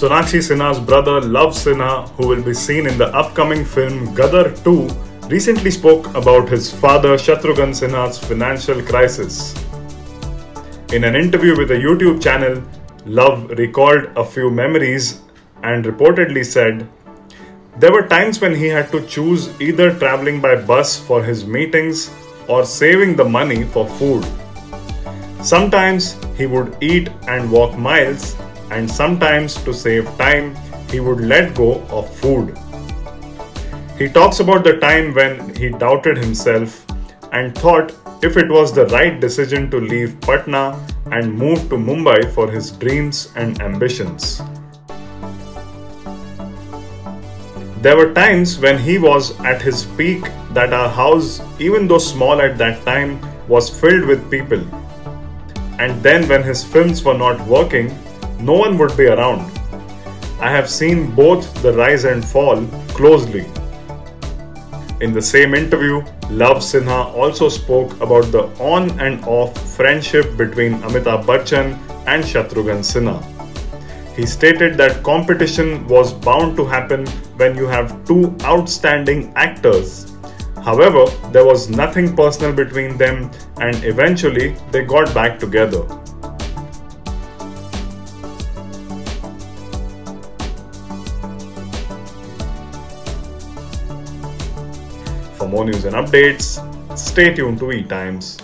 Sonakshi Sinha's brother Luv Sinha, who will be seen in the upcoming film Gadar 2, recently spoke about his father Shatrughan Sinha's financial crisis. In an interview with a YouTube channel, Luv recalled a few memories and reportedly said, There were times when he had to choose either traveling by bus for his meetings or saving the money for food. Sometimes he would eat and walk miles, and sometimes to save time, he would let go of food. He talks about the time when he doubted himself and thought if it was the right decision to leave Patna and move to Mumbai for his dreams and ambitions. There were times when he was at his peak that our house, even though small at that time, was filled with people. And then, when his films were not working, no one would be around. I have seen both the rise and fall closely. In the same interview, Luv Sinha also spoke about the on and off friendship between Amitabh Bachchan and Shatrughan Sinha. He stated that competition was bound to happen when you have two outstanding actors. However, there was nothing personal between them and eventually they got back together. For more news and updates, stay tuned to eTimes.